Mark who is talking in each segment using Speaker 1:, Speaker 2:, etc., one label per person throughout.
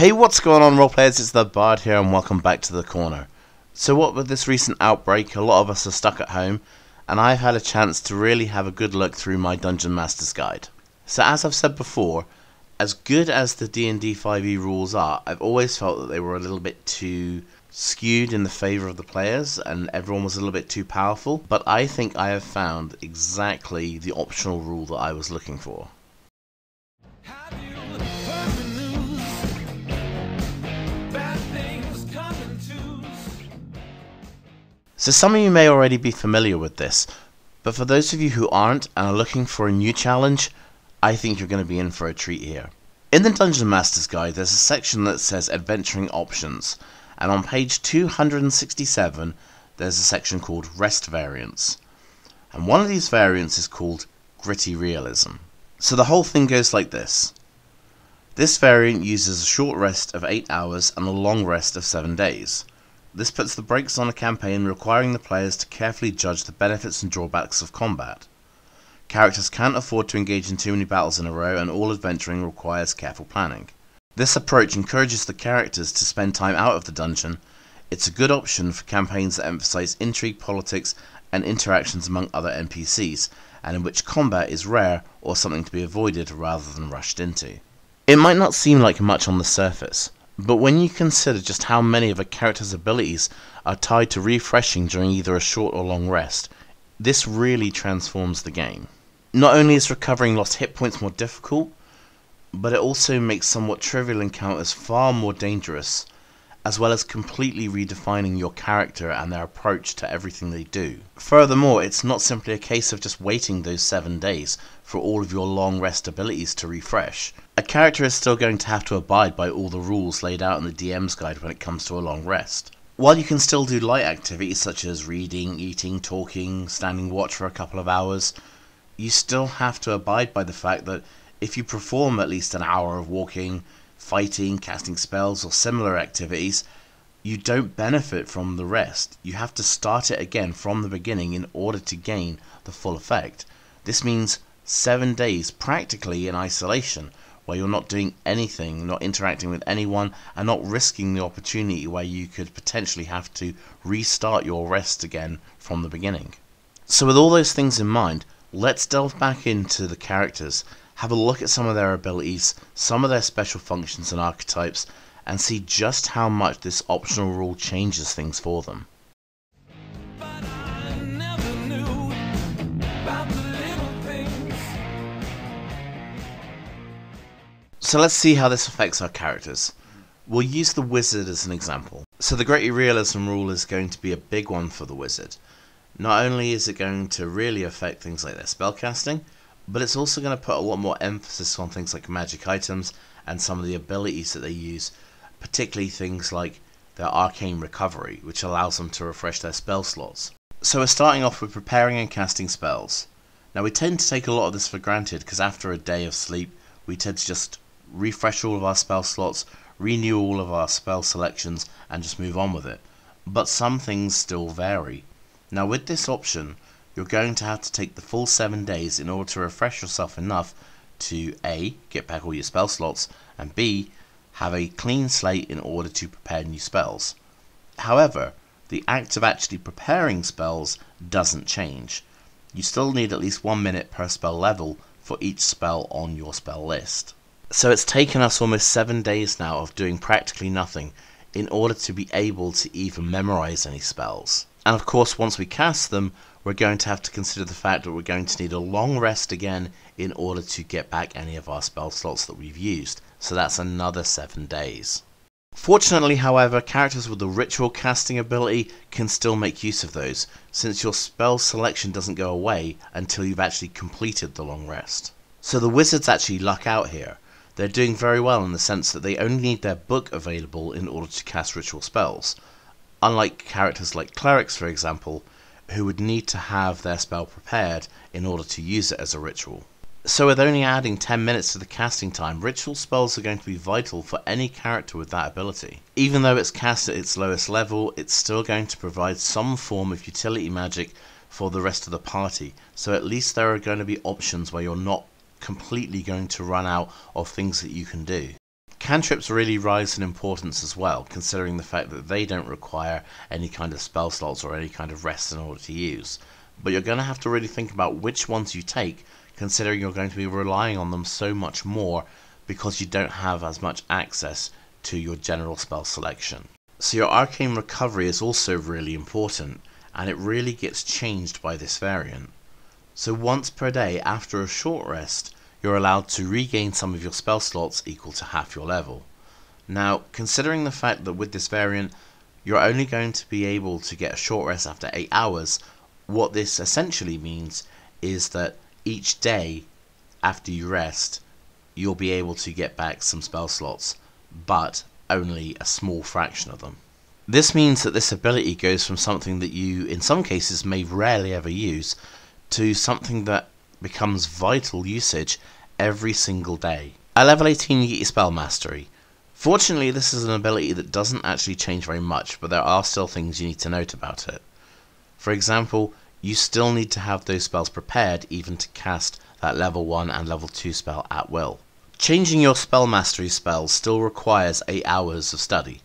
Speaker 1: Hey, what's going on, roleplayers? It's the Bard here, and welcome back to the corner. So, what with this recent outbreak, a lot of us are stuck at home, and I've had a chance to really have a good look through my Dungeon Master's Guide. So, as I've said before, as good as the D&D 5e rules are, I've always felt that they were a little bit too skewed in the favor of the players and everyone was a little bit too powerful, but I think I have found exactly the optional rule that I was looking for. So some of you may already be familiar with this, but for those of you who aren't and are looking for a new challenge, I think you're going to be in for a treat here. In the Dungeon Master's Guide, there's a section that says Adventuring Options, and on page 267, there's a section called Rest Variants. And one of these variants is called Gritty Realism. So the whole thing goes like this. This variant uses a short rest of 8 hours and a long rest of 7 days. This puts the brakes on a campaign requiring the players to carefully judge the benefits and drawbacks of combat. Characters can't afford to engage in too many battles in a row, and all adventuring requires careful planning. This approach encourages the characters to spend time out of the dungeon. It's a good option for campaigns that emphasize intrigue, politics, and interactions among other NPCs, and in which combat is rare or something to be avoided rather than rushed into. It might not seem like much on the surface, but when you consider just how many of a character's abilities are tied to refreshing during either a short or long rest, this really transforms the game. Not only is recovering lost hit points more difficult, but it also makes somewhat trivial encounters far more dangerous, as well as completely redefining your character and their approach to everything they do. Furthermore, it's not simply a case of just waiting those 7 days for all of your long rest abilities to refresh. A character is still going to have to abide by all the rules laid out in the DM's guide when it comes to a long rest. While you can still do light activities such as reading, eating, talking, standing watch for a couple of hours, you still have to abide by the fact that if you perform at least an hour of walking, fighting, casting spells, or similar activities, you don't benefit from the rest. You have to start it again from the beginning in order to gain the full effect. This means seven days practically in isolation, where you're not doing anything, not interacting with anyone, and not risking the opportunity where you could potentially have to restart your rest again from the beginning. So, with all those things in mind, let's delve back into the characters, have a look at some of their abilities, some of their special functions and archetypes, and see just how much this optional rule changes things for them. So let's see how this affects our characters. We'll use the wizard as an example. So the Gritty Realism rule is going to be a big one for the wizard. Not only is it going to really affect things like their spellcasting, but it's also going to put a lot more emphasis on things like magic items and some of the abilities that they use, particularly things like their arcane recovery, which allows them to refresh their spell slots. So we're starting off with preparing and casting spells. Now we tend to take a lot of this for granted because after a day of sleep, we tend to just refresh all of our spell slots, renew all of our spell selections, and just move on with it. But some things still vary. Now with this option, you're going to have to take the full 7 days in order to refresh yourself enough to A. get back all your spell slots, and B. have a clean slate in order to prepare new spells. However, the act of actually preparing spells doesn't change. You still need at least 1 minute per spell level for each spell on your spell list. So it's taken us almost seven days now of doing practically nothing in order to be able to even memorize any spells. And of course, once we cast them, we're going to have to consider the fact that we're going to need a long rest again in order to get back any of our spell slots that we've used. So that's another seven days. Fortunately, however, characters with the ritual casting ability can still make use of those, since your spell selection doesn't go away until you've actually completed the long rest. So the wizards actually luck out here. They're doing very well in the sense that they only need their book available in order to cast ritual spells, unlike characters like clerics, for example, who would need to have their spell prepared in order to use it as a ritual. So with only adding 10 minutes to the casting time, ritual spells are going to be vital for any character with that ability. Even though it's cast at its lowest level, it's still going to provide some form of utility magic for the rest of the party, so at least there are going to be options where you're not completely going to run out of things that you can do. Cantrips really rise in importance as well, considering the fact that they don't require any kind of spell slots or any kind of rest in order to use. But you're going to have to really think about which ones you take, considering you're going to be relying on them so much more because you don't have as much access to your general spell selection. So your arcane recovery is also really important, and it really gets changed by this variant. So once per day after a short rest, you're allowed to regain some of your spell slots equal to half your level. Now, considering the fact that with this variant, you're only going to be able to get a short rest after 8 hours, what this essentially means is that each day after you rest, you'll be able to get back some spell slots, but only a small fraction of them. This means that this ability goes from something that you, in some cases, may rarely ever use, to something that becomes vital usage every single day. At level 18 you get your Spell Mastery. Fortunately this is an ability that doesn't actually change very much, but there are still things you need to note about it. For example, you still need to have those spells prepared even to cast that level 1 and level 2 spell at will. Changing your spell mastery spells still requires 8 hours of study.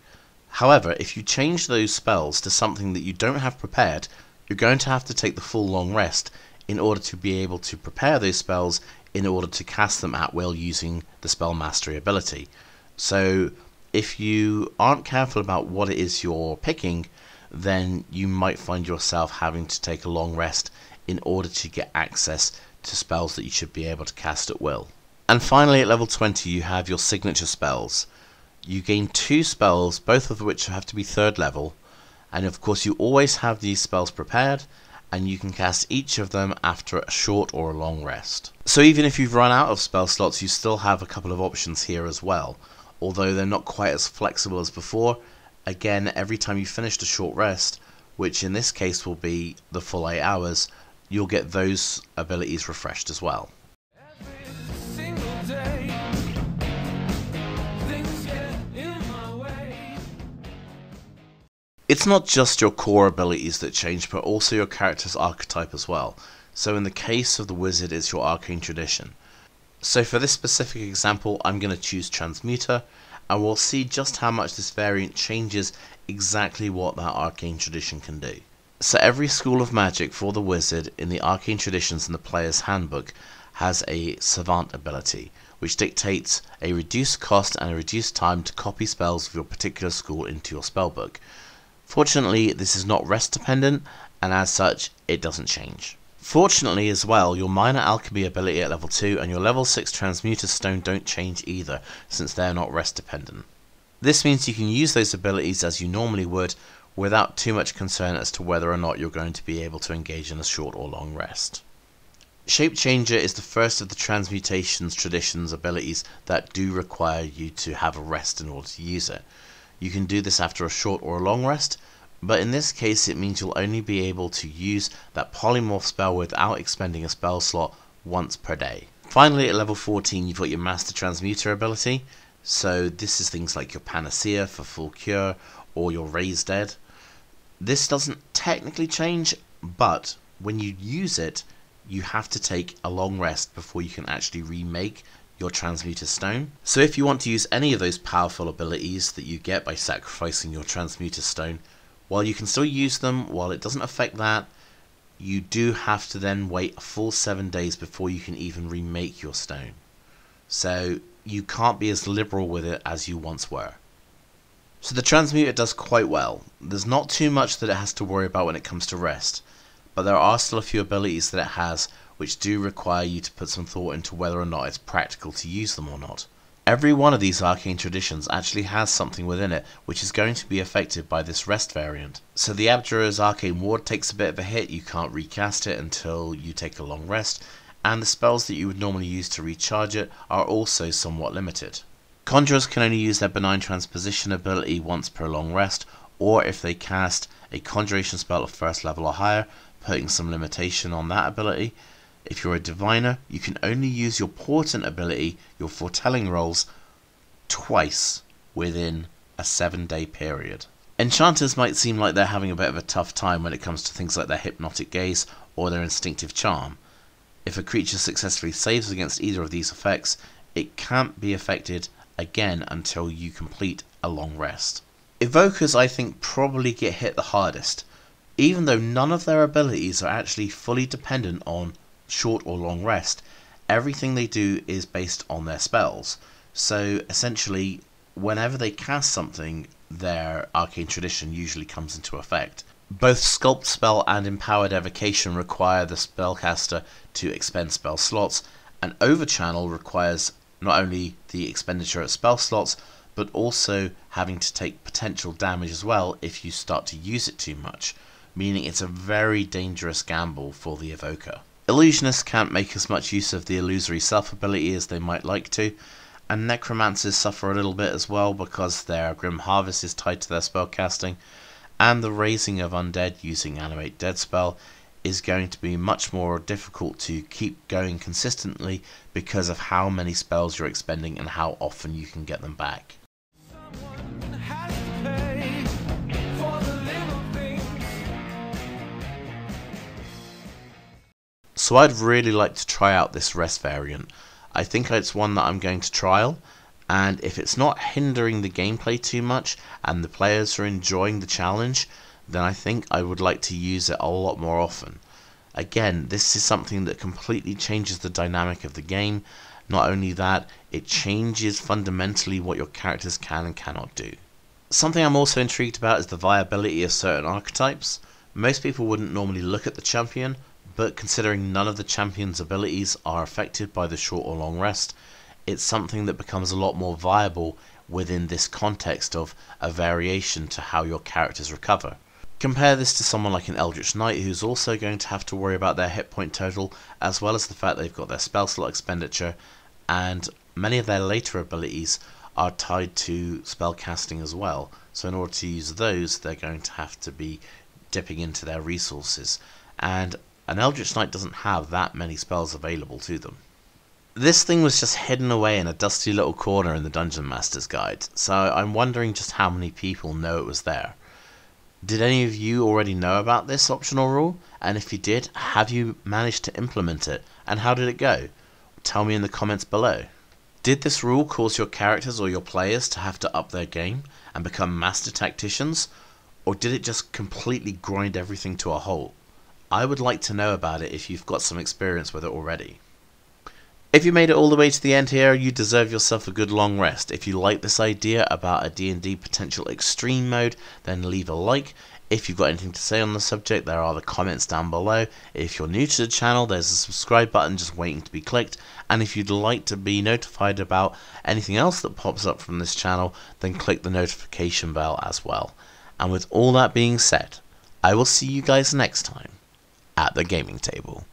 Speaker 1: However, if you change those spells to something that you don't have prepared, you're going to have to take the full long rest in order to be able to prepare those spells in order to cast them at will using the spell mastery ability. So if you aren't careful about what it is you're picking, then you might find yourself having to take a long rest in order to get access to spells that you should be able to cast at will. And finally, at level 20, you have your signature spells. You gain two spells, both of which have to be third level, and of course, you always have these spells prepared, and you can cast each of them after a short or a long rest. So, even if you've run out of spell slots, you still have a couple of options here as well, although they're not quite as flexible as before. Again, every time you finish a short rest, which in this case will be the full 8 hours, you'll get those abilities refreshed as well. It's not just your core abilities that change, but also your character's archetype as well. So in the case of the wizard, it's your arcane tradition. So for this specific example, I'm going to choose Transmuter, and we'll see just how much this variant changes exactly what that arcane tradition can do. So every school of magic for the wizard in the arcane traditions in the player's handbook has a savant ability, which dictates a reduced cost and a reduced time to copy spells of your particular school into your spellbook. Fortunately, this is not rest dependent, and as such, it doesn't change. Fortunately as well, your minor alchemy ability at level 2 and your level 6 transmuter stone don't change either, since they're not rest dependent. This means you can use those abilities as you normally would, without too much concern as to whether or not you're going to be able to engage in a short or long rest. Shape Changer is the first of the transmutations traditions abilities that do require you to have a rest in order to use it. You can do this after a short or a long rest, but in this case it means you'll only be able to use that polymorph spell without expending a spell slot once per day. Finally at level 14 you've got your Master Transmuter ability, so this is things like your Panacea for full cure or your Raise Dead. This doesn't technically change, but when you use it, you have to take a long rest before you can actually remake your Transmuter Stone. So if you want to use any of those powerful abilities that you get by sacrificing your Transmuter Stone, while you can still use them, while it doesn't affect that, you do have to then wait a full 7 days before you can even remake your stone. So you can't be as liberal with it as you once were. So the Transmuter does quite well. There's not too much that it has to worry about when it comes to rest, but there are still a few abilities that it has which do require you to put some thought into whether or not it's practical to use them or not. Every one of these arcane traditions actually has something within it which is going to be affected by this rest variant. So the Abjurer's Arcane Ward takes a bit of a hit, you can't recast it until you take a long rest, and the spells that you would normally use to recharge it are also somewhat limited. Conjurers can only use their Benign Transposition ability once per long rest, or if they cast a conjuration spell of first level or higher, putting some limitation on that ability, if you're a diviner, you can only use your portent ability, your foretelling rolls, twice within a seven day period. Enchanters might seem like they're having a bit of a tough time when it comes to things like their hypnotic gaze or their instinctive charm. If a creature successfully saves against either of these effects, it can't be affected again until you complete a long rest. Evokers, I think, probably get hit the hardest, even though none of their abilities are actually fully dependent on short or long rest. Everything they do is based on their spells. So essentially, whenever they cast something, their arcane tradition usually comes into effect. Both Sculpt Spell and Empowered Evocation require the spellcaster to expend spell slots, and Overchannel requires not only the expenditure of spell slots, but also having to take potential damage as well if you start to use it too much, meaning it's a very dangerous gamble for the Evoker. Illusionists can't make as much use of the illusory self ability as they might like to, and necromancers suffer a little bit as well because their grim harvest is tied to their spellcasting, and the raising of undead using animate dead spell is going to be much more difficult to keep going consistently because of how many spells you're expending and how often you can get them back. So I'd really like to try out this rest variant. I think it's one that I'm going to trial, and if it's not hindering the gameplay too much and the players are enjoying the challenge, then I think I would like to use it a lot more often. Again, this is something that completely changes the dynamic of the game. Not only that, it changes fundamentally what your characters can and cannot do. Something I'm also intrigued about is the viability of certain archetypes. Most people wouldn't normally look at the champion, but considering none of the champion's abilities are affected by the short or long rest, it's something that becomes a lot more viable within this context of a variation to how your characters recover. Compare this to someone like an Eldritch Knight who's also going to have to worry about their hit point total as well as the fact they've got their spell slot expenditure and many of their later abilities are tied to spell casting as well. So in order to use those they're going to have to be dipping into their resources and an Eldritch Knight doesn't have that many spells available to them. This thing was just hidden away in a dusty little corner in the Dungeon Master's Guide, so I'm wondering just how many people know it was there. Did any of you already know about this optional rule? And if you did, have you managed to implement it? And how did it go? Tell me in the comments below. Did this rule cause your characters or your players to have to up their game and become master tacticians? Or did it just completely grind everything to a halt? I would like to know about it if you've got some experience with it already. If you made it all the way to the end here, you deserve yourself a good long rest. If you like this idea about a D&D potential extreme mode, then leave a like. If you've got anything to say on the subject, there are the comments down below. If you're new to the channel, there's a subscribe button just waiting to be clicked. And if you'd like to be notified about anything else that pops up from this channel, then click the notification bell as well. And with all that being said, I will see you guys next time at the gaming table.